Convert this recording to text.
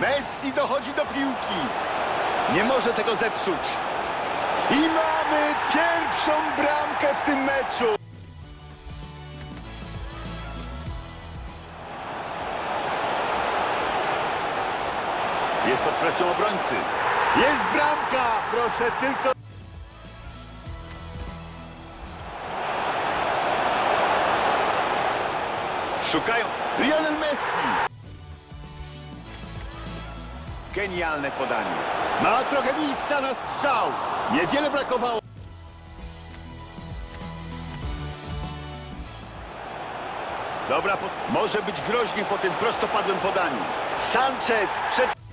Messi dochodzi do piłki. Nie może tego zepsuć. I mamy pierwszą bramkę w tym meczu. Jest pod presją obrońcy. Jest bramka! Proszę tylko... Szukają Lionel Messi. Genialne podanie. Ma trochę miejsca na strzał. Niewiele brakowało. Dobra, może być groźnie po tym prostopadłym podaniu. Sanchez przed